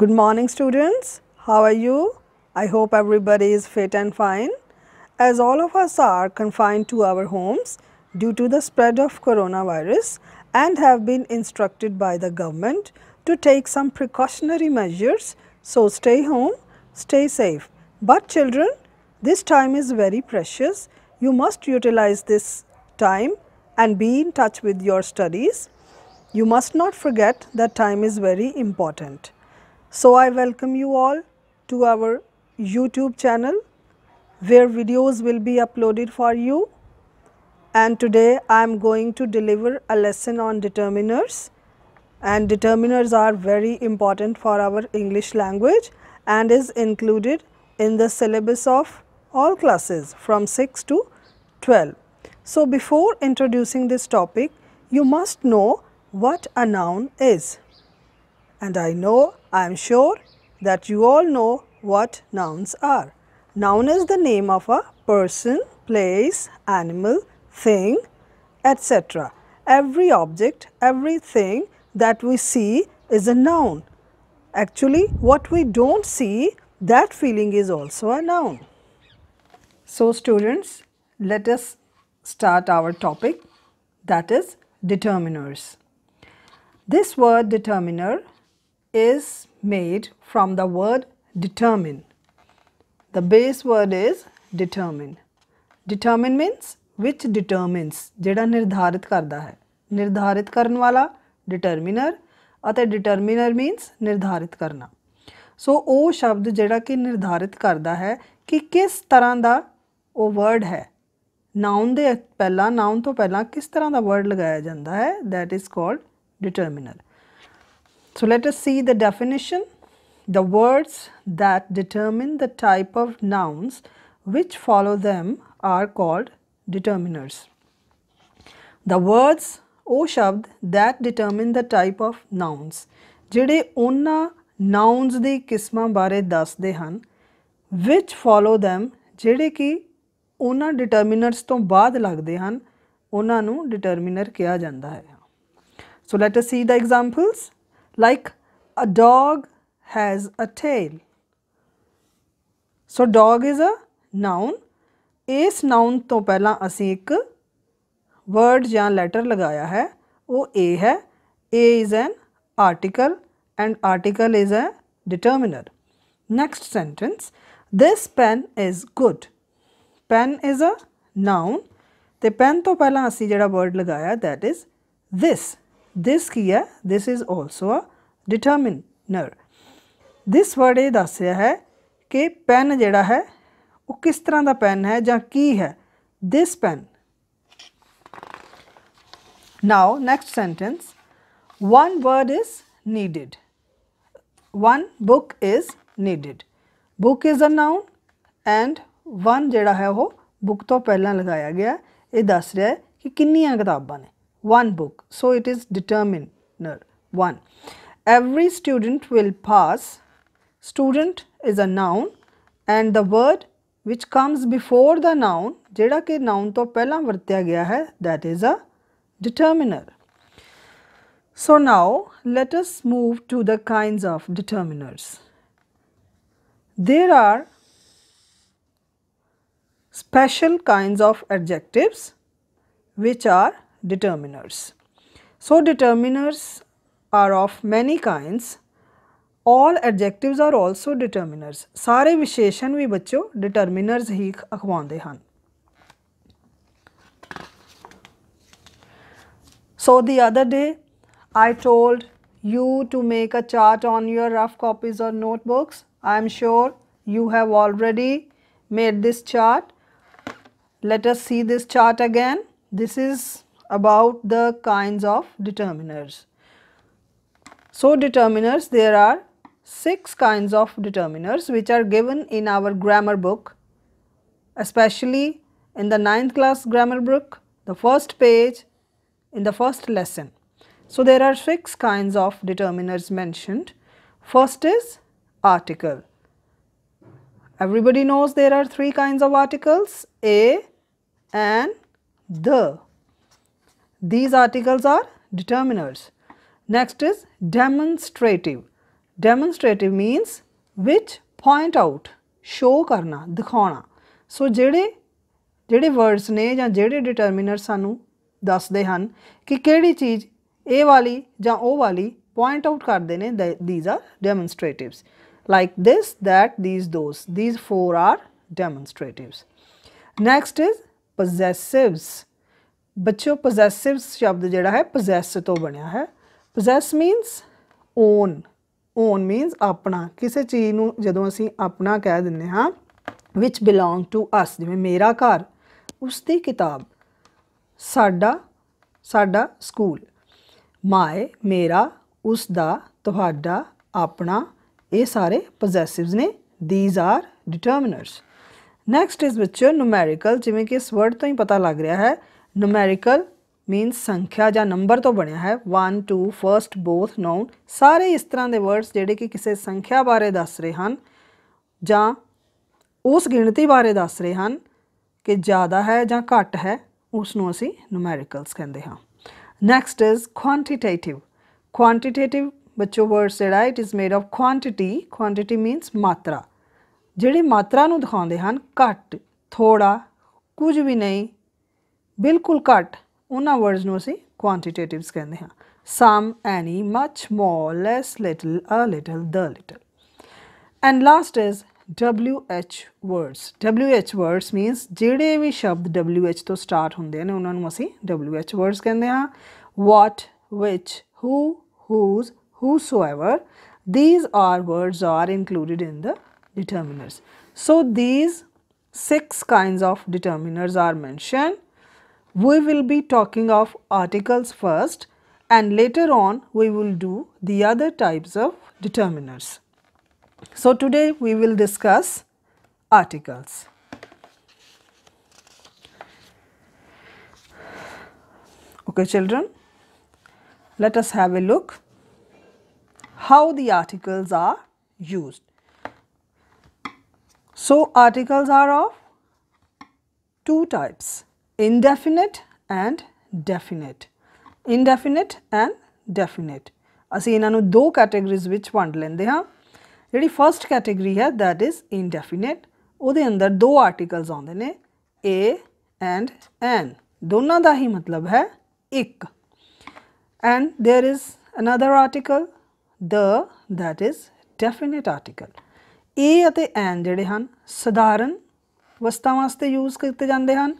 Good morning students. How are you? I hope everybody is fit and fine. As all of us are confined to our homes due to the spread of coronavirus and have been instructed by the government to take some precautionary measures. So stay home, stay safe. But children, this time is very precious. You must utilize this time and be in touch with your studies. You must not forget that time is very important. So I welcome you all to our YouTube channel where videos will be uploaded for you and today I am going to deliver a lesson on determiners and determiners are very important for our English language and is included in the syllabus of all classes from 6 to 12. So before introducing this topic you must know what a noun is and I know I am sure that you all know what nouns are. Noun is the name of a person, place, animal, thing, etc. Every object, everything that we see is a noun. Actually, what we don't see, that feeling is also a noun. So, students, let us start our topic that is determiners. This word determiner is made from the word determine. The base word is determine. Determine means which determines ਜਿਹੜਾ ਨਿਰਧਾਰਿਤ ਕਰਦਾ ਹੈ ਨਿਰਧਾਰਿਤ ਕਰਨ ਵਾਲਾ determiner ਅਤੇ determiner means ਨਿਰਧਾਰਿਤ ਕਰਨਾ ਸੋ ਉਹ ਸ਼ਬਦ ਜਿਹੜਾ ਕਿ ਨਿਰਧਾਰਿਤ ਕਰਦਾ ਹੈ ਕਿ ਕਿਸ ਤਰ੍ਹਾਂ ਦਾ ਉਹ ਵਰਡ ਹੈ ਨਾਉਨ ਦੇ ਪਹਿਲਾਂ ਨਾਉਨ ਤੋਂ ਪਹਿਲਾਂ ਕਿਸ ਤਰ੍ਹਾਂ ਦਾ ਵਰਡ ਲਗਾਇਆ ਜਾਂਦਾ ਹੈ that is called determiner So let us see the definition. The words that determine the type of nouns which follow them are called determiners. The words O Shabd, that determine the type of nouns Jede onna nouns ਦੀ ਕਿਸਮਾਂ ਬਾਰੇ das dehan, which follow them ਜਿਹੜੇ ਕਿ determiners ਡਿਟਰਮੀਨਰਸ ਤੋਂ ਬਾਅਦ ਲੱਗਦੇ onna nu determiner ਡਿਟਰਮੀਨਰ ਕਿਹਾ ਜਾਂਦਾ So let us see the examples like a dog has a tail. So dog is a noun. A Is noun to pehla asi ek word ya letter lagaya hai. O a hai. A is an article and article is a determiner. Next sentence. This pen is good. Pen is a noun. The pen to pehla asi jada word lagaya that is this. this kiya this is also a determiner this word ਇਹ ਦੱਸ ਰਿਹਾ ਹੈ ਕਿ PAN ਜਿਹੜਾ ਹੈ ਉਹ ਕਿਸ ਤਰ੍ਹਾਂ ਦਾ ਪੈਨ ਹੈ ਜਾਂ ਕੀ ਹੈ this pen now next sentence one word is needed one book is needed book is a noun and one ਜਿਹੜਾ ਹੈ ਉਹ book ਤੋਂ ਪਹਿਲਾਂ ਲਗਾਇਆ ਗਿਆ ਇਹ ਦੱਸ ਰਿਹਾ ਹੈ ਕਿ ਕਿੰਨੀਆਂ ਕਿਤਾਬਾਂ ਨੇ one book. So, it is determiner 1. Every student will pass. Student is a noun and the word which comes before the noun jada ke noun ਤੋਂ pehla ਵਰਤਿਆ gaya hai, that is a determiner. So now let us move to the kinds of determiners. There are special kinds of adjectives which are determiners. So, determiners are of many kinds. All adjectives are also determiners. ਸਾਰੇ ਵਿਸ਼ੇਸ਼ਣ ਵੀ ਬੱਚੋ determiners he ਅਖਵਾਉਂਦੇ So the other day I told you to make a chart on your rough copies or notebooks. I am sure you have already made this chart. Let us see this chart again. This is about the kinds of determiners. So determiners, there are six kinds of determiners which are given in our grammar book, especially in the ninth class grammar book, the first page, in the first lesson. So there are six kinds of determiners mentioned. First is article. Everybody knows there are three kinds of articles, a and the. These articles are determiners. Next is demonstrative. Demonstrative means which point out, show karna, ਦਿਖਾਉਣਾ. ਸੋ ਜਿਹੜੇ ਜਿਹੜੇ words ਨੇ ਜਾਂ ਜਿਹੜੇ ਡਿਟਰਮੀਨਰ ਸਾਨੂੰ ਦੱਸਦੇ ਹਨ ਕਿ ਕਿਹੜੀ ਚੀਜ਼ ਇਹ ਵਾਲੀ ਜਾਂ ਉਹ ਵਾਲੀ ਪੁਆਇੰਟ ਆਊਟ ਕਰਦੇ ਨੇ these are demonstratives like this that these those these four are demonstratives next is possessives ਬੱਚੋ ਪੋਜੈਸਿਵ ਸ਼ਬਦ ਜਿਹੜਾ ਹੈ ਪੋਜੈਸ ਤੋਂ ਬਣਿਆ ਹੈ possess means own own means ਆਪਣਾ ਕਿਸੇ ਚੀਜ਼ ਨੂੰ ਜਦੋਂ ਅਸੀਂ ਆਪਣਾ ਕਹਿ ਦਿੰਨੇ ਹਾਂ ਵਿਚ ਬਿਲੋਂਗ ਟੂ ਅਸ ਜਿਵੇਂ ਮੇਰਾ ਘਰ ਉਸ ਦੀ ਕਿਤਾਬ ਸਾਡਾ ਸਾਡਾ ਸਕੂਲ ਮਾਏ ਮੇਰਾ ਉਸ ਦਾ ਤੁਹਾਡਾ ਆਪਣਾ ਇਹ ਸਾਰੇ ਪੋਜੈਸਿਵਸ ਨੇ these are determiners next is ਵਿਚ ਨੂਮੈਰੀਕਲ ਜਿਵੇਂ ਕਿ ਇਸ ਵਰਡ ਤੋਂ ਹੀ ਪਤਾ ਲੱਗ ਰਿਹਾ ਹੈ ਨੂਮੈਰੀਕਲ ਮੀਨਸ ਸੰਖਿਆ ਜਾਂ ਨੰਬਰ ਤੋਂ ਬਣਿਆ ਹੈ 1 2 ਫਰਸਟ ਬੋਥ ਨਾਉਨ ਸਾਰੇ ਇਸ ਤਰ੍ਹਾਂ ਦੇ ਵਰਡਸ ਜਿਹੜੇ ਕਿ ਕਿਸੇ ਸੰਖਿਆ ਬਾਰੇ ਦੱਸ ਰਹੇ ਹਨ ਜਾਂ ਉਸ ਗਿਣਤੀ ਬਾਰੇ ਦੱਸ ਰਹੇ ਹਨ ਕਿ ਜ਼ਿਆਦਾ ਹੈ ਜਾਂ ਘੱਟ ਹੈ ਉਸ ਨੂੰ ਅਸੀਂ ਨੂਮੈਰੀਕਲਸ ਕਹਿੰਦੇ ਹਾਂ ਨੈਕਸਟ ਇਜ਼ ਕੁਆਂਟੀਟੇਟਿਵ ਕੁਆਂਟੀਟੇਟਿਵ ਬੱਚੋ ਵਰਡ ਜਿਹੜਾ it is made of quantity quantity means ਮਾਤਰਾ ਜਿਹੜੇ ਮਾਤਰਾ ਨੂੰ ਦਿਖਾਉਂਦੇ ਹਨ ਘੱਟ ਥੋੜਾ ਕੁਝ ਵੀ ਨਹੀਂ ਬਿਲਕੁਲ ਘੱਟ ਉਹਨਾਂ ਵਰਡਸ ਨੂੰ ਅਸੀਂ ਕੁਆਂਟੀਟੇਟਿਵਸ ਕਹਿੰਦੇ ਹਾਂ some any much more less little a little the little and last is WH words WH words means ਜਿਹੜੇ ਵੀ ਸ਼ਬਦ WH ਤੋਂ ਸਟਾਰਟ ਹੁੰਦੇ ਨੇ ਉਹਨਾਂ ਨੂੰ ਅਸੀਂ WH words ਕਹਿੰਦੇ ਹਾਂ what which who whose whosoever these are words are included in the determiners so these six kinds of determiners are mentioned we will be talking of articles first and later on we will do the other types of determiners. So today we will discuss articles. Okay children, let us have a look how the articles are used. So articles are of two types indefinite and definite indefinite and definite ਅਸੀਂ ਇਹਨਾਂ ਨੂੰ ਦੋ categories ਵਿੱਚ ਵੰਡ ਲੈਂਦੇ ਹਾਂ ਜਿਹੜੀ first category ਹੈ that is indefinite ਉਹਦੇ ਅੰਦਰ ਦੋ articles ਆਉਂਦੇ ਨੇ a and an ਦੋਨਾਂ ਦਾ ਹੀ ਮਤਲਬ ਹੈ ਇੱਕ and there is another article the that is definite article a ਅਤੇ an ਜਿਹੜੇ ਹਨ ਸਧਾਰਨ ਵਸਤਾਂ ਵਾਸਤੇ ਯੂਜ਼ ਕੀਤੇ ਜਾਂਦੇ ਹਨ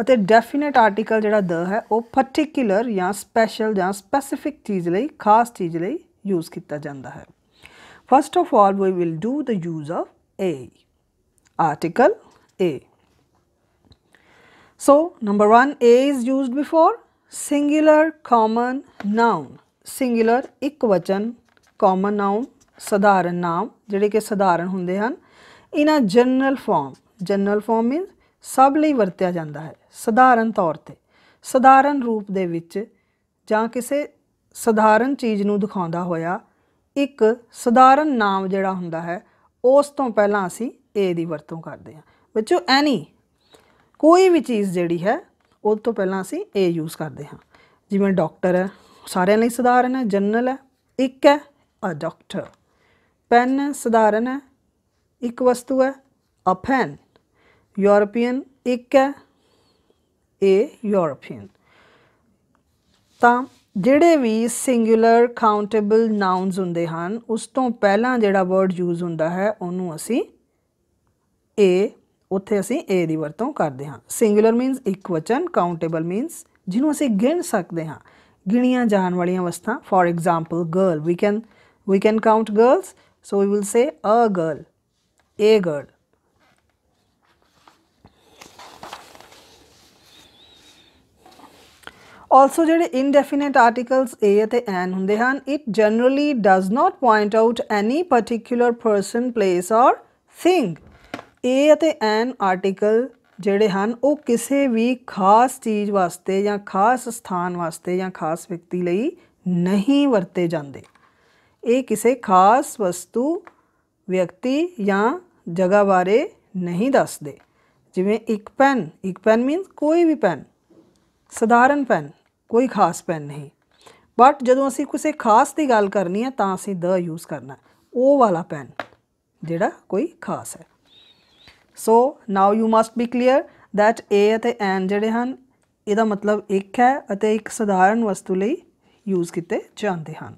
ਅਤੇ ਡੈਫੀਨਿਟ ਆਰਟੀਕਲ ਜਿਹੜਾ ਦ ਹੈ ਉਹ ਪਾਰਟਿਕੂਲਰ ਜਾਂ ਸਪੈਸ਼ਲ ਜਾਂ ਸਪੈਸਿਫਿਕ ਚੀਜ਼ ਲਈ ਖਾਸ ਚੀਜ਼ ਲਈ ਯੂਜ਼ ਕੀਤਾ ਜਾਂਦਾ ਹੈ first of all we will do the use of a article a so number 1 a is used before singular common noun singular ਇੱਕ ਵਚਨ common ਸਧਾਰਨ ਨਾਮ ਜਿਹੜੇ ਕਿ ਸਧਾਰਨ ਹੁੰਦੇ ਹਨ in a general form general form means ਸਭ ਲਈ ਵਰਤਿਆ ਜਾਂਦਾ ਹੈ ਸਧਾਰਨ ਤੌਰ ਤੇ ਸਧਾਰਨ ਰੂਪ ਦੇ ਵਿੱਚ ਜਾਂ ਕਿਸੇ ਸਧਾਰਨ ਚੀਜ਼ ਨੂੰ ਦਿਖਾਉਂਦਾ ਹੋਇਆ ਇੱਕ ਸਧਾਰਨ ਨਾਮ ਜਿਹੜਾ ਹੁੰਦਾ ਹੈ ਉਸ ਤੋਂ ਪਹਿਲਾਂ ਅਸੀਂ ਏ ਦੀ ਵਰਤੋਂ ਕਰਦੇ ਹਾਂ ਬੱਚੋ ਐਨੀ ਕੋਈ ਵੀ ਚੀਜ਼ ਜਿਹੜੀ ਹੈ ਉਹ ਤੋਂ ਪਹਿਲਾਂ ਅਸੀਂ ਏ ਯੂਜ਼ ਕਰਦੇ ਹਾਂ ਜਿਵੇਂ ਡਾਕਟਰ ਹੈ ਸਾਰਿਆਂ ਲਈ ਸਧਾਰਨ ਹੈ ਜਨਰਲ ਹੈ ਇੱਕ ਹੈ ਅ ਡਾਕਟਰ ਪੈਨ ਸਧਾਰਨ ਹੈ ਇੱਕ ਵਸਤੂ ਹੈ ਅ ਪੈਨ ਯੂਰੋਪੀਅਨ ਇੱਕ ਹੈ a European ਤਾਂ ਜਿਹੜੇ ਵੀ ਸਿੰਗੂਲਰ ਕਾਊਂਟੇਬਲ ਨਾਉਨਸ ਹੁੰਦੇ ਹਨ ਉਸ ਤੋਂ ਪਹਿਲਾਂ ਜਿਹੜਾ ਵਰਡ ਯੂਜ਼ ਹੁੰਦਾ ਹੈ ਉਹਨੂੰ ਅਸੀਂ ਏ ਉੱਥੇ ਅਸੀਂ ਏ ਦੀ ਵਰਤੋਂ ਕਰਦੇ ਹਾਂ ਸਿੰਗੂਲਰ ਮੀਨਸ ਇਕਵਚਨ ਕਾਊਂਟੇਬਲ ਮੀਨਸ ਜਿਹਨੂੰ ਅਸੀਂ ਗਿਣ ਸਕਦੇ ਹਾਂ ਗਿਣੀਆਂ ਜਾਣ ਵਾਲੀਆਂ ਵਸਤਾਂ for example girl we can we can count girls so we will say a girl a girl also ਜਿਹੜੇ ਇਨਡੈਫੀਨਿਟ ਆਰਟੀਕਲਸ ਏ ਅਤੇ ਐਨ ਹੁੰਦੇ ਹਨ it generally does not point out any particular person place or thing a ਅਤੇ an article ਜਿਹੜੇ ਹਨ ਉਹ ਕਿਸੇ ਵੀ ਖਾਸ ਚੀਜ਼ ਵਾਸਤੇ ਜਾਂ ਖਾਸ ਸਥਾਨ ਵਾਸਤੇ ਜਾਂ ਖਾਸ ਵਿਅਕਤੀ ਲਈ ਨਹੀਂ ਵਰਤੇ ਜਾਂਦੇ ਇਹ ਕਿਸੇ ਖਾਸ ਵਸਤੂ ਵਿਅਕਤੀ ਜਾਂ ਜਗ੍ਹਾ ਬਾਰੇ ਨਹੀਂ ਦੱਸਦੇ ਜਿਵੇਂ ਇੱਕ ਪੈਨ ਇੱਕ ਪੈਨ ਮੀਨਸ ਕੋਈ ਵੀ ਪੈਨ ਸਧਾਰਨ ਪੈਨ ਕੋਈ ਖਾਸ ਪੈਨ ਨਹੀਂ ਬਟ ਜਦੋਂ ਅਸੀਂ ਕਿਸੇ ਖਾਸ ਦੀ ਗੱਲ ਕਰਨੀ ਹੈ ਤਾਂ ਅਸੀਂ ਦ ਯੂਜ਼ ਕਰਨਾ ਉਹ ਵਾਲਾ ਪੈਨ ਜਿਹੜਾ ਕੋਈ ਖਾਸ ਹੈ so now you must be clear that a ਅਤੇ ਐਨ ਜਿਹੜੇ ਹਨ ਇਹਦਾ ਮਤਲਬ ਇੱਕ ਹੈ ਅਤੇ ਇੱਕ ਸਧਾਰਨ ਵਸਤੂ ਲਈ ਯੂਜ਼ ਕੀਤੇ ਜਾਂਦੇ ਹਨ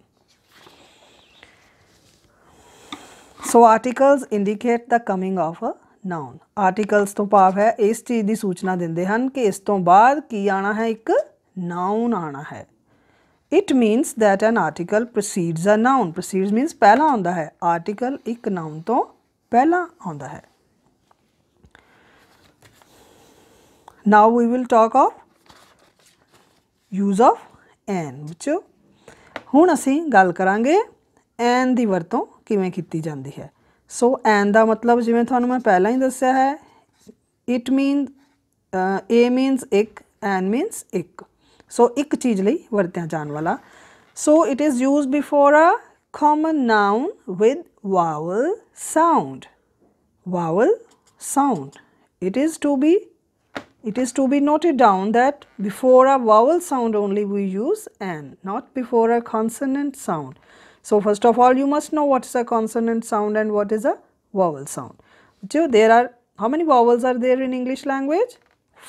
so articles indicate the coming of a noun articles ਤੋਂ ਭਾਵ ਹੈ ਇਸ ਚੀਜ਼ ਦੀ ਸੂਚਨਾ ਦਿੰਦੇ ਹਨ ਕਿ ਇਸ ਤੋਂ ਬਾਅਦ ਕੀ ਆਣਾ ਹੈ ਇੱਕ noun ਆਣਾ ਹੈ it means that an article precedes a noun precedes means ਪਹਿਲਾਂ ਆਉਂਦਾ ਹੈ ਆਰਟੀਕਲ ਇੱਕ ਨਾਉਨ ਤੋਂ ਪਹਿਲਾਂ ਆਉਂਦਾ ਹੈ now we will talk of use of an ਬੱਚੋ ਹੁਣ ਅਸੀਂ ਗੱਲ ਕਰਾਂਗੇ ਐਨ ਦੀ ਵਰਤੋਂ ਕਿਵੇਂ ਕੀਤੀ ਜਾਂਦੀ ਹੈ ਸੋ ਐਨ ਦਾ ਮਤਲਬ ਜਿਵੇਂ ਤੁਹਾਨੂੰ ਮੈਂ ਪਹਿਲਾਂ ਹੀ ਦੱਸਿਆ ਹੈ ਇਟ ਮੀਨਸ ਏ ਮੀਨਸ ਇੱਕ ਐਨ ਮੀਨਸ ਇੱਕ So, ਇੱਕ ਚੀਜ਼ ਲਈ ਵਰਤਿਆ ਜਾਣ ਵਾਲਾ so it is used common noun with vowel sound vowel sound it is to be it is to be noted down that before a vowel sound only we use an not before a consonant sound so first of all you must know what is a consonant sound and what is a vowel sound so there are how many vowels are there in english language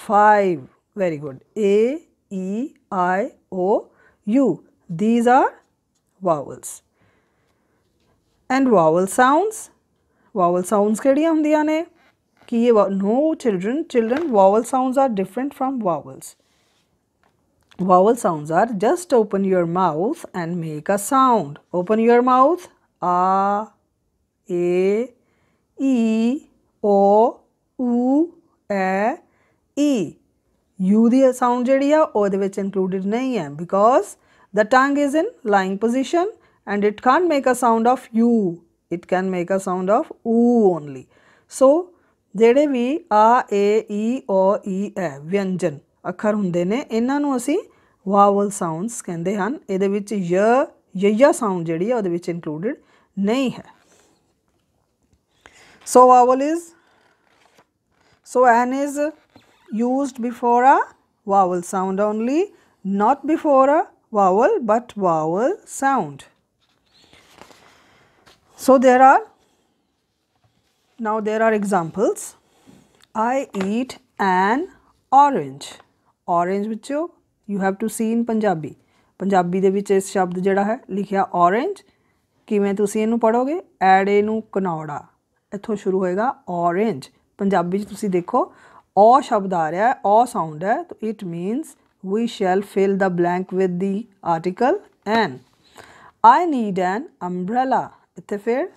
five very good a E, I, O, U. These are vowels. And vowel sounds. Vowel sounds kariya hundiyane. No children, children, vowel sounds are different from vowels. Vowel sounds are just open your mouth and make a sound. Open your mouth. A, A, E, O, U, A, E. U ਦੀ sound ਜਿਹੜੀ ਆ ਉਹਦੇ ਵਿੱਚ included ਨਹੀਂ ਹੈ because the tongue is in lying position and it can't make a sound of u it can make a sound of u only so ਜਿਹੜੇ ਵੀ ਆ ਏ ਈ ਓ ਈ ਐ ਵਿਅੰਜਨ ਅੱਖਰ ਹੁੰਦੇ ਨੇ ਇਹਨਾਂ ਨੂੰ ਅਸੀਂ ਵਾਵਲ ਸਾਊਂਡਸ ਕਹਿੰਦੇ ਹਨ ਇਹਦੇ ਵਿੱਚ ਯ ਯਯਾ ਸਾਊਂਡ ਜਿਹੜੀ ਆ ਉਹਦੇ ਵਿੱਚ ਇਨਕਲੂਡਡ ਨਹੀਂ ਹੈ so vowel is so an is used before a vowel sound only, not before a vowel but vowel sound. So there are, now there are examples. I eat an orange. Orange which you you have to see in Punjabi. Punjabi de ਵਿੱਚ ਇਸ ਸ਼ਬਦ ਜਿਹੜਾ ਹੈ ਲਿਖਿਆ orange ਕਿਵੇਂ ਤੁਸੀਂ ਇਹਨੂੰ ਪੜੋਗੇ ਐੜੇ ਨੂੰ ਕਨੌੜਾ ਇੱਥੋਂ ਸ਼ੁਰੂ ਹੋਏਗਾ orange Punjabi 'ਚ ਤੁਸੀਂ ਦੇਖੋ ਔ ਸ਼ਬਦ ਆ ਰਿਹਾ ਹੈ ਔ ਸਾਊਂਡ ਹੈ ਤੋ it means we shall fill the blank with the article an I need an umbrella ਇਥੇ ਫਿਰ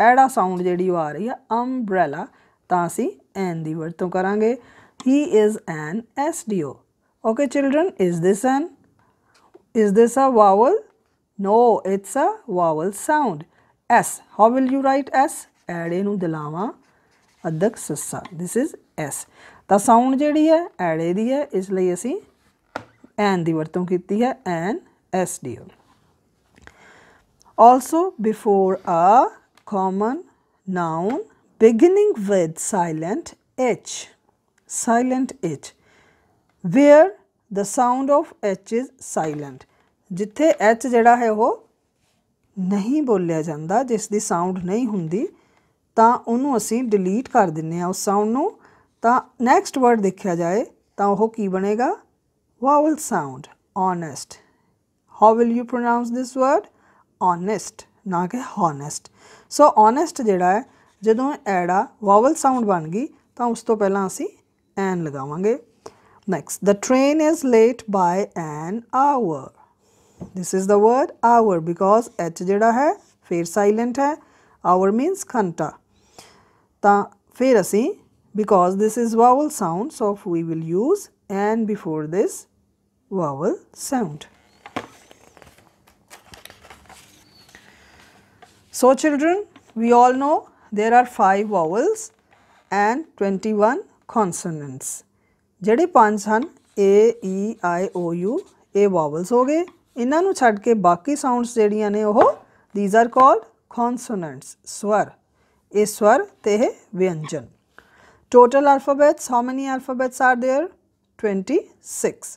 ਐੜਾ ਸਾਊਂਡ ਜਿਹੜੀ ਉਹ ਆ ਰਹੀ ਹੈ ਅੰਬ੍ਰੈਲਾ ਤਾਂ ਅਸੀਂ ਐਨ ਦੀ ਵਰਤੋਂ ਕਰਾਂਗੇ he is an S D O okay children is this an is this a vowel no it's a vowel sound S how will you write S ਐੜੇ ਨੂੰ ਦਿਲਾਵਾ ਅਦਕ ਸਸਾ ਥਿਸ ਇਜ਼ ਐਸ ਤਾਂ ਸਾਊਂਡ ਜਿਹੜੀ ਹੈ ਐੜੇ ਦੀ ਹੈ ਇਸ ਲਈ ਅਸੀਂ ਐਨ ਦੀ ਵਰਤੋਂ ਕੀਤੀ ਹੈ an S D also before a common noun beginning with silent H silent H where the sound of H is silent ਜਿੱਥੇ ਐਚ ਜਿਹੜਾ ਹੈ ਉਹ ਨਹੀਂ ਬੋਲਿਆ ਜਾਂਦਾ ਜਿਸ ਦੀ ਸਾਊਂਡ ਨਹੀਂ ਹੁੰਦੀ ਤਾਂ ਉਹਨੂੰ ਅਸੀਂ ਡਿਲੀਟ ਕਰ ਦਿੰਨੇ ਆ ਉਸ ਸਾਊਂਡ ਨੂੰ तो नैक्सट वर्ड देखा जाए तो वह की बनेगा vowel sound honest how will you pronounce this word honest ना कि हॉनैसट सो ऑनैसट जोड़ा है जो ऐड आ साउंड बन गई तो उस तो पहल असी एन लगावे next the train is late by an hour this is the word hour because H जड़ा है फिर साइलेंट है आवर मीनस घंटा तो फिर असी because this is vowel sound so we will use and before this vowel sound. So children we all know there are 5 vowels and 21 consonants. jehde 5 han A E I O U ਇਹ vowels ho gaye ਇਹਨਾਂ ਨੂੰ ਛੱਡ ਕੇ ਬਾਕੀ sounds ਜਿਹੜੀਆਂ ਨੇ ਉਹ these are called ਕੌਨਸੋਨੈਂਟਸ ਸਵਰ ਇਹ ਸਵਰ ਤੇ ਇਹ ਵਿਅੰਜਨ Total alphabets, how many alphabets are there? 26.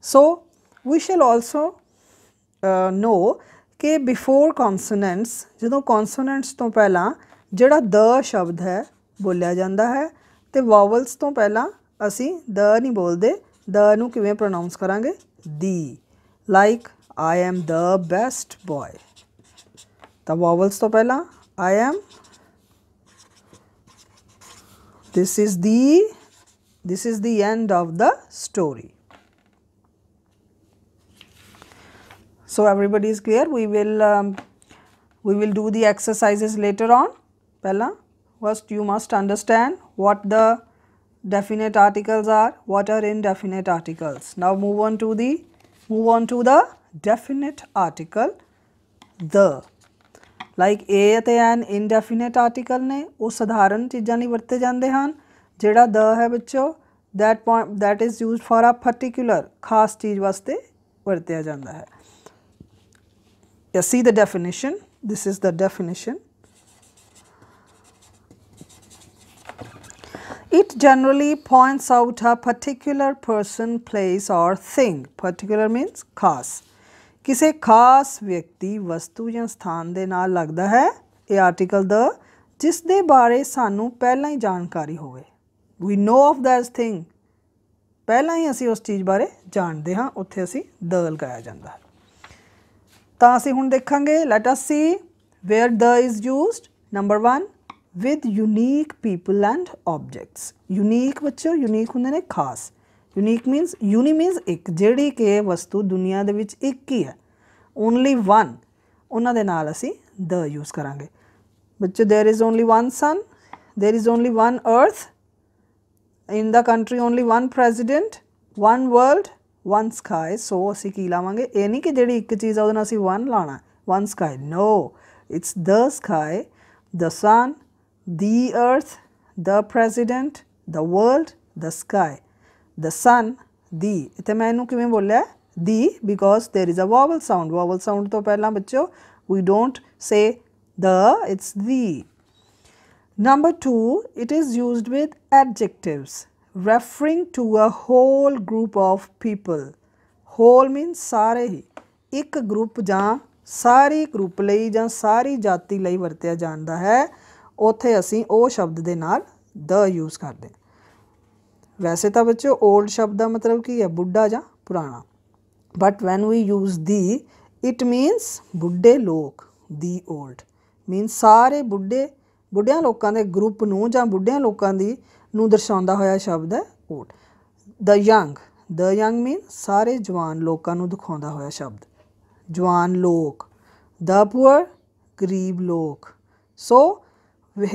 So, we shall also uh, know ਕਿ ਬਿਫੋਰ ਕੌਨਸੋਨੈਂਟਸ ਜਦੋਂ ਕੌਨਸੋਨੈਂਟਸ ਤੋਂ ਪਹਿਲਾਂ ਜਿਹੜਾ ਦ ਸ਼ਬਦ ਹੈ ਬੋਲਿਆ ਜਾਂਦਾ ਹੈ ਤੇ ਵਾਵਲਸ ਤੋਂ ਪਹਿਲਾਂ ਅਸੀਂ ਦ ਨਹੀਂ ਬੋਲਦੇ ਦ ਨੂੰ ਕਿਵੇਂ ਪ੍ਰੋਨਾਂਸ ਕਰਾਂਗੇ the like I am the best boy ਤਾਂ ਵਾਵਲਸ ਤੋਂ ਪਹਿਲਾਂ I am this is the this is the end of the story. So everybody is clear. We will um, we will do the exercises later on. Pella, first you must understand what the definite articles are, what are indefinite articles. Now move on to the move on to the definite article the. Like a ਅਤੇ an indefinite article ਨੇ ਉਹ ਸਧਾਰਨ ਚੀਜ਼ਾਂ ਲਈ ਵਰਤੇ ਜਾਂਦੇ ਹਨ ਜਿਹੜਾ ਦ ਹੈ ਬੱਚੋ that point that is used for a particular ਖਾਸ ਚੀਜ਼ ਵਾਸਤੇ ਵਰਤਿਆ ਜਾਂਦਾ ਹੈ you see the definition this is the definition it generally points out a particular person place or thing particular means khas ਕਿਸੇ ਖਾਸ ਵਿਅਕਤੀ ਵਸਤੂ ਜਾਂ ਸਥਾਨ ਦੇ ਨਾਲ ਲੱਗਦਾ ਹੈ ਇਹ ਆਰਟੀਕਲ ਦ ਜਿਸ ਦੇ ਬਾਰੇ ਸਾਨੂੰ ਪਹਿਲਾਂ ਹੀ ਜਾਣਕਾਰੀ ਹੋਵੇ we know of that thing ਪਹਿਲਾਂ ਹੀ ਅਸੀਂ ਉਸ ਚੀਜ਼ ਬਾਰੇ ਜਾਣਦੇ ਹਾਂ ਉੱਥੇ ਅਸੀਂ ਦ ਲਗਾਇਆ ਜਾਂਦਾ ਹੈ ਤਾਂ ਅਸੀਂ ਹੁਣ ਦੇਖਾਂਗੇ let us see where the is used number 1 with unique people and objects unique ਬੱਚੋ ਯੂਨੀਕ ਹੁੰਦੇ ਨੇ ਖਾਸ ਯੂਨੀਕ ਮੀਨਸ ਯੂਨੀ ਮੀਨਸ ਇੱਕ ਜਿਹੜੀ ਕਿ ਵਸਤੂ ਦੁਨੀਆ ਦੇ ਵਿੱਚ ਇੱਕ ਹੀ ਹੈ ਓਨਲੀ ਵਨ ਉਹਨਾਂ ਦੇ ਨਾਲ ਅਸੀਂ ਦ ਯੂਜ਼ ਕਰਾਂਗੇ ਬੱਚੇ there is only one sun there is only one earth in the country only one president one world one sky so ਅਸੀਂ ਕੀ ਲਾਵਾਂਗੇ ਇਹ ਨਹੀਂ ਕਿ ਜਿਹੜੀ ਇੱਕ ਚੀਜ਼ ਆ ਉਹਦੇ ਨਾਲ ਅਸੀਂ ਵਨ ਲਾਣਾ one sky no it's the sky the sun the earth the president the world the sky the sun, the तो मैंने क्यों बोला है the because there is a vowel sound vowel sound तो पहला बच्चों we don't say the it's the number 2 it is used with adjectives referring to a whole group of people whole means सारे ही ਇੱਕ group ਜਾਂ ਸਾਰੀ group ਲਈ ਜਾਂ ਸਾਰੀ ਜਾਤੀ ਲਈ ਵਰਤਿਆ ਜਾਂਦਾ ਹੈ ਉਥੇ ਅਸੀਂ ਉਹ ਸ਼ਬਦ ਦੇ ਨਾਲ ਦ ਯੂਜ਼ ਵੈਸੇ ਤਾਂ ਬੱਚੋ 올ਡ ਸ਼ਬਦ ਦਾ ਮਤਲਬ ਕੀ ਹੈ ਬੁੱਢਾ ਜਾਂ ਪੁਰਾਣਾ but when we use the it means ਬੁੱਢੇ ਲੋਕ ਦੀ 올ਡ ਮੀਨਸ ਸਾਰੇ ਬੁੱਢੇ ਬੁੱਢਿਆਂ ਲੋਕਾਂ ਦੇ ਗਰੁੱਪ ਨੂੰ ਜਾਂ ਬੁੱਢਿਆਂ ਲੋਕਾਂ ਦੀ ਨੂੰ ਦਰਸਾਉਂਦਾ ਹੋਇਆ ਸ਼ਬਦ ਹੈ old the young the young mean ਸਾਰੇ ਜਵਾਨ ਲੋਕਾਂ ਨੂੰ ਦਿਖਾਉਂਦਾ ਹੋਇਆ ਸ਼ਬਦ ਜਵਾਨ ਲੋਕ ਦ ਪੂਅਰ ਗਰੀਬ ਲੋਕ so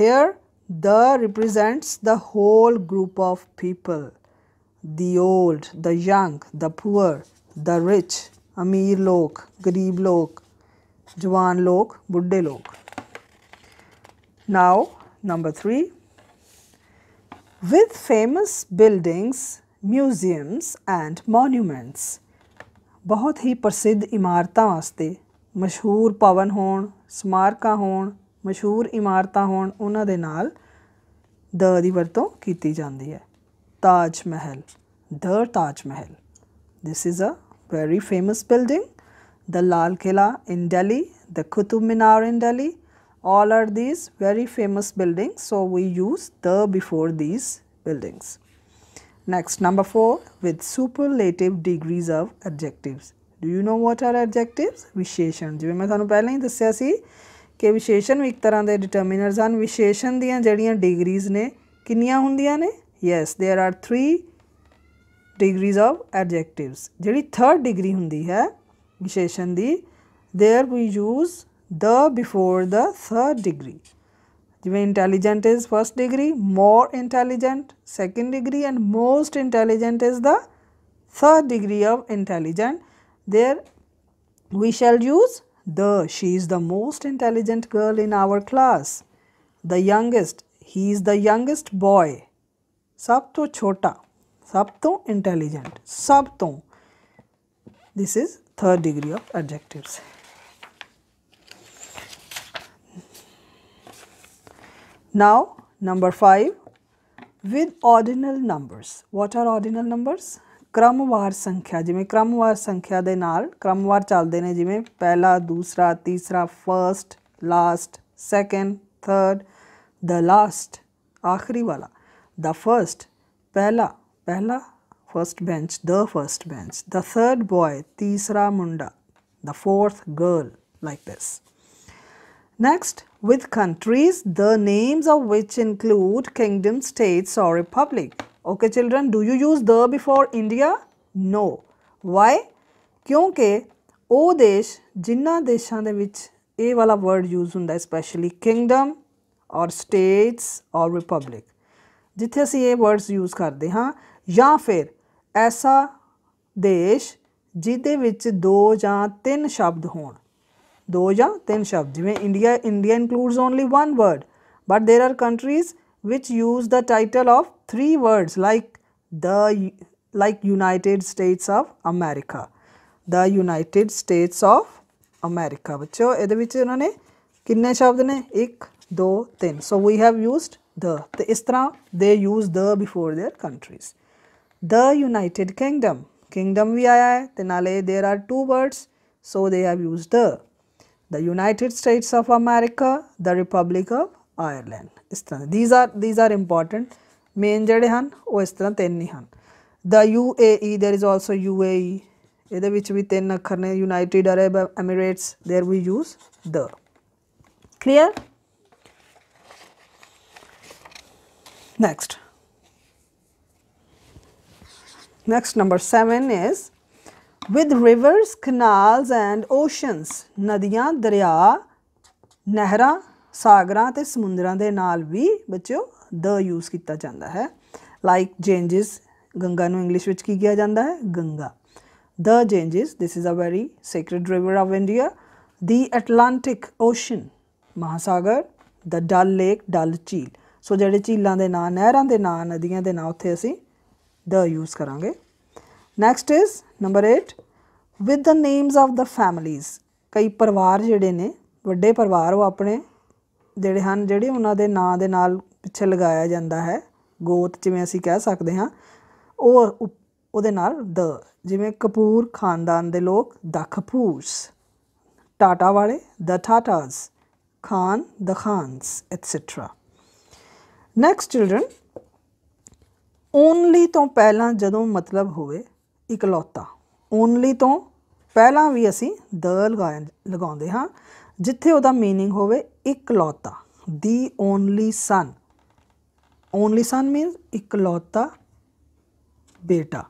here The represents the whole group of people the old, the young, the poor, the rich, amir Lok, गरीब लोग जवान Lok, बुढ़े Lok. Now number three, with famous buildings museums and monuments ਬਹੁਤ ਹੀ ਪ੍ਰਸਿੱਧ ਇਮਾਰਤਾਂ ਵਾਸਤੇ ਮਸ਼ਹੂਰ ਭਵਨ ਹੋਣ ਸਮਾਰਕਾਂ ਹੋਣ ਮਸ਼ਹੂਰ ਇਮਾਰਤਾਂ ਦ ਦੀ ਵਰਤੋਂ ਕੀਤੀ ਜਾਂਦੀ ਹੈ ਤਾਜ ਮਹਿਲ ਦ Taj Mahal this is a very famous building. The Lal Kila in Delhi, the Qutub Minar in Delhi, all are these very famous buildings. So we use the before these buildings. Next, number four with superlative degrees of adjectives. Do you know what are adjectives? Visheshan. ਜਿਵੇਂ ਮੈਂ ਤੁਹਾਨੂੰ ਪਹਿਲਾਂ ਹੀ ਦੱਸਿਆ ਸੀ ਕਿ ਵਿਸ਼ੇਸ਼ਣ ਵੀ ਇੱਕ ਤਰ੍ਹਾਂ ਦੇ ਡਿਟਰਮੀਨਰਸ ਹਨ ਵਿਸ਼ੇਸ਼ਣ ਦੀਆਂ ਜਿਹੜੀਆਂ ਡਿਗਰੀਜ਼ ਨੇ ਕਿੰਨੀਆਂ ਹੁੰਦੀਆਂ ਨੇ yes there are 3 degrees of adjectives ਜਿਹੜੀ 3rd ਡਿਗਰੀ ਹੁੰਦੀ ਹੈ ਵਿਸ਼ੇਸ਼ਣ ਦੀ there we use the before the third degree ਜਿਵੇਂ intelligent is first degree more intelligent second degree and most intelligent is the third degree of intelligent there we shall use The she is the most intelligent girl in our class. The youngest he is the youngest boy. सब chota. छोटा intelligent सब this is third degree of adjectives. Now number five with ordinal numbers. What are ordinal numbers? ਕ੍ਰਮਵਾਰ ਸੰਖਿਆ ਜਿਵੇਂ ਕ੍ਰਮਵਾਰ ਸੰਖਿਆ ਦੇ ਨਾਲ ਕ੍ਰਮਵਾਰ ਚੱਲਦੇ ਨੇ ਜਿਵੇਂ ਪਹਿਲਾ ਦੂਸਰਾ ਤੀਸਰਾ first last second third the last ਆਖਰੀ ਵਾਲਾ ਦ ਫਰਸਟ ਪਹਿਲਾ ਪਹਿਲਾ first bench the first bench the third boy ਤੀਸਰਾ ਮੁੰਡਾ the fourth girl like this Next, with countries, the names of which include kingdom, states, or republic. Okay children, do you use the before India? No. Why? ਕਿਉਂਕਿ ਉਹ ਦੇਸ਼ ਜਿਨ੍ਹਾਂ ਦੇਸ਼ਾਂ ਦੇ ਵਿੱਚ ਇਹ ਵਾਲਾ ਵਰਡ ਯੂਜ਼ ਹੁੰਦਾ ਸਪੈਸ਼ਲੀ ਕਿੰਗਡਮ ਔਰ ਸਟੇਟਸ ਔਰ ਰਿਪਬਲਿਕ ਜਿੱਥੇ ਅਸੀਂ ਇਹ ਵਰਡਸ ਯੂਜ਼ ਕਰਦੇ ਹਾਂ ਜਾਂ ਫਿਰ ਐਸਾ ਦੇਸ਼ ਜਿਹਦੇ ਵਿੱਚ ਦੋ ਜਾਂ ਤਿੰਨ ਸ਼ਬਦ ਹੋਣ ਦੋ ਜਾਂ ਤਿੰਨ ਸ਼ਬਦ ਜਿਵੇਂ India India includes only one word but there are countries which use the title of three words like the like United States of America. The United States of America. बच्चों ਇਹਦੇ ਵਿੱਚ ਉਹਨਾਂ ਨੇ ਕਿੰਨੇ ਸ਼ਬਦ ਨੇ 1 2 so we have used the The ਇਸ ਤਰ੍ਹਾਂ they use the before their countries. The United Kingdom. Kingdom ਵੀ ਆਇਆ ਹੈ ਤੇ ਨਾਲੇ there are two words so they have used the. The United States of America, the Republic of Ireland. ਇਸ ਤਰ੍ਹਾਂ these are these are important main ਜਿਹੜੇ ਹਨ ਉਹ ਇਸ ਤਰ੍ਹਾਂ ਤਿੰਨ ਹੀ ਹਨ the U A E there is also U A E ਇਹਦੇ ਵਿੱਚ ਵੀ ਤਿੰਨ ਅੱਖਰ ਨੇ United Arab Emirates there we use the clear next next number 7 is with rivers canals and oceans nadiyan darya nehra ਸਾਗਰਾਂ ਤੇ ਸਮੁੰਦਰਾਂ ਦੇ ਨਾਲ ਵੀ ਬੱਚਿਓ ਦ ਯੂਜ਼ ਕੀਤਾ ਜਾਂਦਾ ਹੈ ਲਾਈਕ ਚੇਂਜਸ ਗੰਗਾ ਨੂੰ ਇੰਗਲਿਸ਼ ਵਿੱਚ ਕੀ ਕਿਹਾ ਜਾਂਦਾ ਹੈ Ganga the Ganges this is a very sacred river of India the Atlantic Ocean ਮਹਾਸਾਗਰ ਦ ਡਲ ਲੇਕ ਡਲ ਝੀਲ ਸੋ ਜਿਹੜੇ ਝੀਲਾਂ ਦੇ ਨਾਂ ਨਹਿਰਾਂ ਦੇ ਨਾਂ ਨਦੀਆਂ ਦੇ ਨਾਂ ਉੱਥੇ ਅਸੀਂ ਦ ਯੂਜ਼ ਕਰਾਂਗੇ next is number 8 with the names of the families ਕਈ ਪਰਿਵਾਰ ਜਿਹੜੇ ਨੇ ਵੱਡੇ ਪਰਿਵਾਰ ਉਹ ਆਪਣੇ ਜਿਹੜੇ ਹਨ ਜਿਹੜੇ ਉਹਨਾਂ ਦੇ ਨਾਂ ਦੇ ਨਾਲ ਪਿੱਛੇ ਲਗਾਇਆ ਜਾਂਦਾ ਹੈ ਗੋਤ ਜਿਵੇਂ ਅਸੀਂ ਕਹਿ ਸਕਦੇ ਹਾਂ ਉਹ ਉਹਦੇ ਨਾਲ ਦ ਜਿਵੇਂ ਕਪੂਰ ਖਾਨਦਾਨ ਦੇ ਲੋਕ ਦਖਪੂਸ ਟਾਟਾ ਵਾਲੇ the Tatas Khan the Khans et cetera next children only ਤੋਂ ਪਹਿਲਾਂ ਜਦੋਂ ਮਤਲਬ ਹੋਵੇ ਇਕਲੌਤਾ ਓਨਲੀ ਤੋਂ ਪਹਿਲਾਂ ਵੀ ਅਸੀਂ ਦ ਲਗਾਉਂਦੇ ਹਾਂ ਜਿੱਥੇ ਉਹਦਾ मीनिंग ਹੋਵੇ ਇਕਲੌਤਾ the only son only son means ਇਕਲੌਤਾ ਬੇਟਾ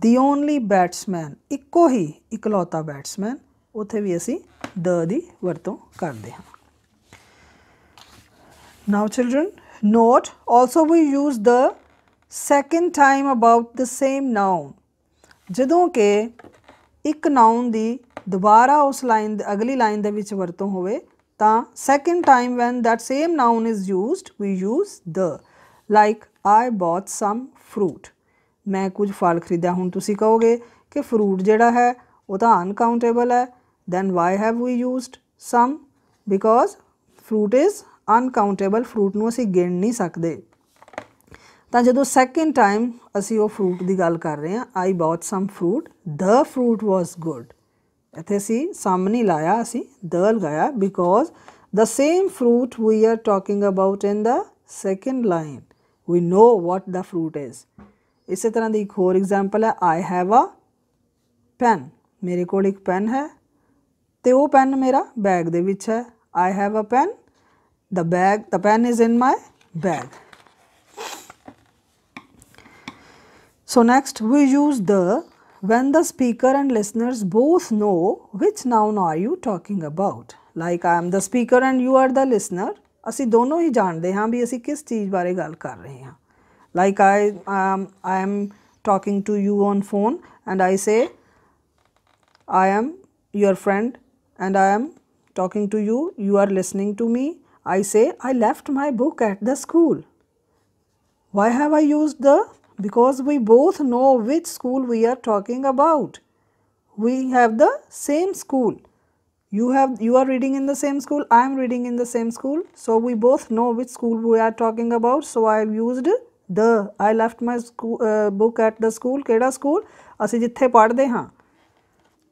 ਦੀ ਓਨਲੀ ਬੈਟਸਮੈਨ ਇੱਕੋ ਹੀ ਇਕਲੌਤਾ ਬੈਟਸਮੈਨ ਉਥੇ ਵੀ ਅਸੀਂ ਦ ਦੀ ਵਰਤੋਂ ਕਰਦੇ ਹਾਂ now children note also we use the second time about the same noun ਜਦੋਂ ਕਿ ਇੱਕ ਨਾਉਨ ਦੀ ਦੁਬਾਰਾ ਉਸ ਲਾਈਨ ਅਗਲੀ ਲਾਈਨ ਦੇ ਵਿੱਚ ਵਰਤੋਂ ਹੋਵੇ ਤਾਂ second time when that same noun is used we use the like I bought some fruit ਮੈਂ ਕੁਝ ਫਲ ਖਰੀਦਿਆ ਹੁਣ ਤੁਸੀਂ ਕਹੋਗੇ ਕਿ ਫਰੂਟ ਜਿਹੜਾ ਹੈ ਉਹ ਤਾਂ ਅਨਕਾਊਂਟੇਬਲ ਹੈ then why have we used some because fruit is uncountable fruit ਨੂੰ ਅਸੀਂ ਗਿਣ ਨਹੀਂ ਸਕਦੇ ਤਾਂ ਜਦੋਂ ਸੈਕਿੰਡ ਟਾਈਮ ਅਸੀਂ ਉਹ ਫਰੂਟ ਦੀ ਗੱਲ ਕਰ ਰਹੇ ਹਾਂ I bought some fruit the fruit was good ਇੱਥੇ ਅਸੀਂ ਸਾਹਮਣੇ ਲਾਇਆ ਅਸੀਂ ਦ ਲਗਾਇਆ because the same fruit we are talking about in the second line we know what the fruit is ਇਸੇ ਤਰ੍ਹਾਂ ਦੀ ਇੱਕ ਹੋਰ ਐਗਜ਼ਾਮਪਲ ਹੈ ਆਈ ਹੈਵ ਅ ਪੈਨ ਮੇਰੇ ਕੋਲ ਇੱਕ ਪੈਨ ਹੈ ਤੇ ਉਹ ਪੈਨ ਮੇਰਾ ਬੈਗ ਦੇ ਵਿੱਚ ਹੈ I have a pen the bag the pen is in my bag so next we use the when the speaker and listeners both know which noun are you talking about like i am the speaker and you are the listener ਅਸੀਂ ਦੋਨੋਂ ਹੀ ਜਾਣਦੇ ਹਾਂ ਵੀ ਅਸੀਂ ਕਿਸ ਚੀਜ਼ ਬਾਰੇ ਗੱਲ ਕਰ ਰਹੇ ਹਾਂ like i um, i am talking to you on phone and i say i am your friend and i am talking to you you are listening to me i say i left my book at the school why have i used the because we both know which school we are talking about. We have the same school. You have you are reading in the same school, I am reading in the same school. So we both know which school we are talking about. So I have used the. I left my school, uh, book at the school, ਕਿਹੜਾ school? ਅਸੀਂ ਜਿੱਥੇ ਪੜ੍ਹਦੇ ਹਾਂ.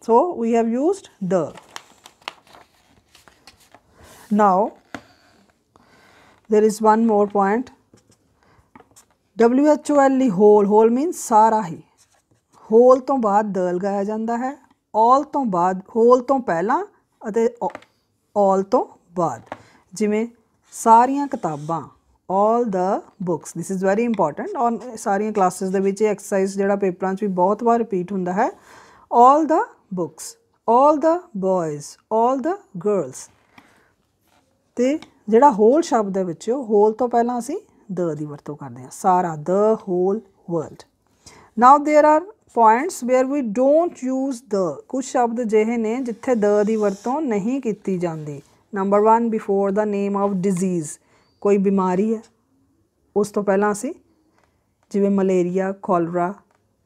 So we have used the. Now there is one more point W H O L whole whole means ਸਾਰਾ ਹੀ hole ਤੋਂ ਬਾਅਦ ਦ ਲਗਾਇਆ ਜਾਂਦਾ ਹੈ ਆਲ ਤੋਂ ਬਾਅਦ ਹੋਲ ਤੋਂ ਪਹਿਲਾਂ ਅਤੇ ਆਲ ਤੋਂ ਬਾਅਦ ਜਿਵੇਂ ਸਾਰੀਆਂ ਕਿਤਾਬਾਂ all the books this is very important ਔਰ ਸਾਰੀਆਂ ਕਲਾਸਿਸ ਦੇ ਵਿੱਚ ਇਹ ਐਕਸਰਸਾਈਜ਼ ਜਿਹੜਾ ਪੇਪਰਾਂ 'ਚ ਵੀ ਬਹੁਤ ਵਾਰ ਰਿਪੀਟ ਹੁੰਦਾ ਹੈ ਆਲ ਦਾ ਬੁక్స్ ਆਲ ਦਾ ਬॉयਜ਼ ਆਲ ਦਾ ਗਰਲਸ ਤੇ ਜਿਹੜਾ ਹੋਲ ਸ਼ਬਦ ਦੇ ਵਿੱਚ ਹੋਲ ਤੋਂ ਪਹਿਲਾਂ ਅਸੀਂ ਦ ਦੀ ਵਰਤੋਂ ਕਰਦੇ ਹਾਂ ਸਾਰਾ the whole world now there are points where we don't use the ਕੁਝ ਸ਼ਬਦ ਜਿਹੇ ਨੇ ਜਿੱਥੇ ਦ ਦੀ ਵਰਤੋਂ ਨਹੀਂ ਕੀਤੀ ਜਾਂਦੀ number 1 before the name of disease ਕੋਈ ਬਿਮਾਰੀ ਹੈ ਉਸ ਤੋਂ ਪਹਿਲਾਂ ਅਸੀਂ ਜਿਵੇਂ ਮਲੇਰੀਆ ਕੋਲਰਾ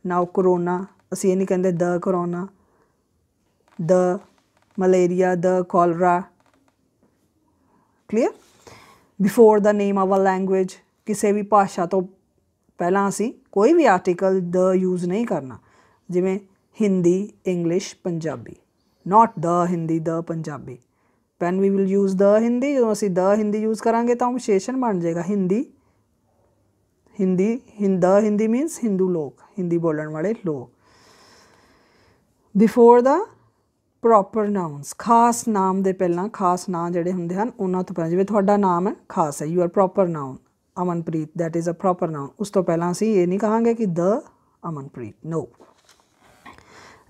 ਨਾਓ ਕਰੋਨਾ ਅਸੀਂ ਇਹ ਨਹੀਂ ਕਹਿੰਦੇ the corona the malaria the cholera clear before the name of a language ਕਿਸੇ ਵੀ ਭਾਸ਼ਾ ਤੋਂ ਪਹਿਲਾਂ ਅਸੀਂ ਕੋਈ ਵੀ ਆਰਟੀਕਲ ਦ ਯੂਜ਼ ਨਹੀਂ ਕਰਨਾ ਜਿਵੇਂ Hindi English Punjabi not the Hindi the Punjabi when we will use the Hindi ਜਦੋਂ ਅਸੀਂ ਦ ਹਿੰਦੀ ਯੂਜ਼ ਕਰਾਂਗੇ ਤਾਂ ਉਹ ਵਿਸ਼ੇਸ਼ਣ ਬਣ ਜਾਏਗਾ ਹਿੰਦੀ ਹਿੰਦੀ ਹਿੰਦ ਹਿੰਦੀ ਮੀਨਸ ਹਿੰਦੂ ਲੋਕ ਹਿੰਦੀ ਬੋਲਣ ਵਾਲੇ ਲੋਕ ਬਿਫੋਰ ਦਾ ਪ੍ਰੋਪਰ ਨਾਉਨਸ ਖਾਸ ਨਾਮ ਦੇ ਪਹਿਲਾਂ ਖਾਸ ਨਾਂ ਜਿਹੜੇ ਹੁੰਦੇ ਹਨ ਉਹਨਾਂ ਤੋਂ ਪਹਿਲਾਂ ਜਿਵੇਂ ਤੁਹਾਡਾ ਨਾਮ ਹੈ ਖਾਸ ਹੈ you are proper noun Amanpreet. That is a proper noun. Usto pehlaansi ye nahi kahange ki the Amanpreet. No.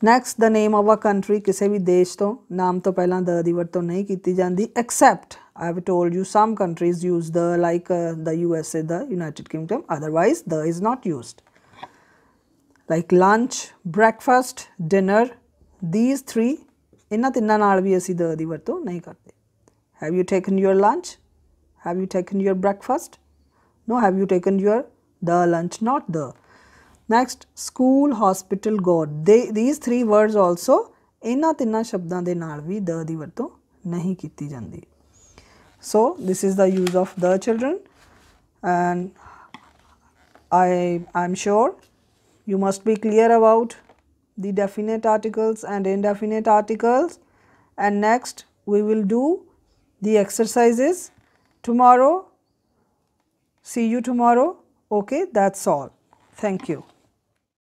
Next, the name of a country, kise bhi desh to, naam to pehla the di vartto nahi kiti jandi, except, I have told you, some countries use the, like uh, the USA, the United Kingdom, otherwise, the is not used. Like lunch, breakfast, dinner, these three, inna tinna naal bhi asi the di vartto nahi karte. Have you taken your lunch? Have you taken your breakfast? No, have you taken your the lunch, not the. Next, school, hospital, God. They, these three words also inna tinna ਸ਼ਬਦਾਂ ਦੇ ਨਾਲ ਵੀ ਦ ਦੀ ਵਰਤੋਂ ਨਹੀਂ this is the use of the children and i'm sure you must be clear about the definite articles and indefinite articles and next we will do the exercises tomorrow See you tomorrow. Okay, that's all. Thank you.